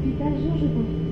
Hôpital Georges Pompidou.